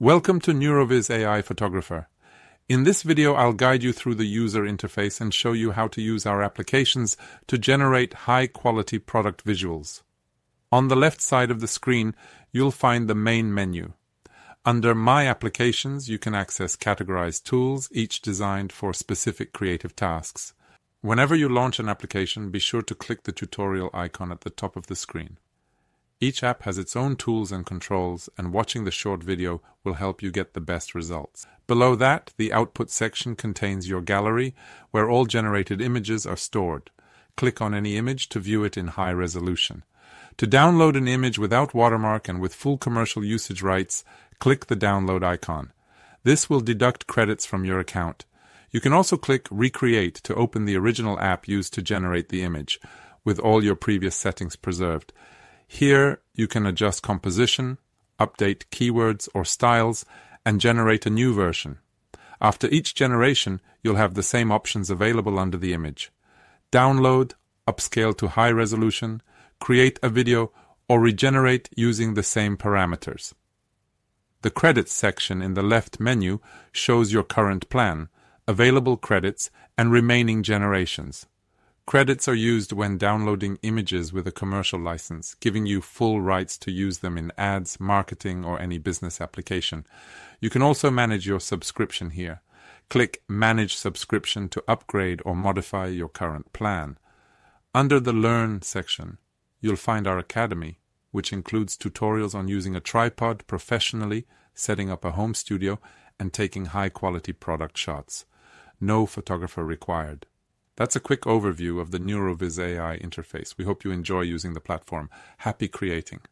Welcome to NeuroViz AI Photographer. In this video, I'll guide you through the user interface and show you how to use our applications to generate high-quality product visuals. On the left side of the screen, you'll find the main menu. Under My Applications, you can access categorized tools, each designed for specific creative tasks. Whenever you launch an application, be sure to click the tutorial icon at the top of the screen. Each app has its own tools and controls, and watching the short video will help you get the best results. Below that, the output section contains your gallery, where all generated images are stored. Click on any image to view it in high resolution. To download an image without watermark and with full commercial usage rights, click the download icon. This will deduct credits from your account. You can also click Recreate to open the original app used to generate the image, with all your previous settings preserved. Here you can adjust composition, update keywords or styles, and generate a new version. After each generation, you'll have the same options available under the image. Download, upscale to high resolution, create a video, or regenerate using the same parameters. The credits section in the left menu shows your current plan, available credits, and remaining generations. Credits are used when downloading images with a commercial license, giving you full rights to use them in ads, marketing, or any business application. You can also manage your subscription here. Click Manage Subscription to upgrade or modify your current plan. Under the Learn section, you'll find our Academy, which includes tutorials on using a tripod professionally, setting up a home studio, and taking high quality product shots. No photographer required. That's a quick overview of the NeuroViz AI interface. We hope you enjoy using the platform. Happy creating.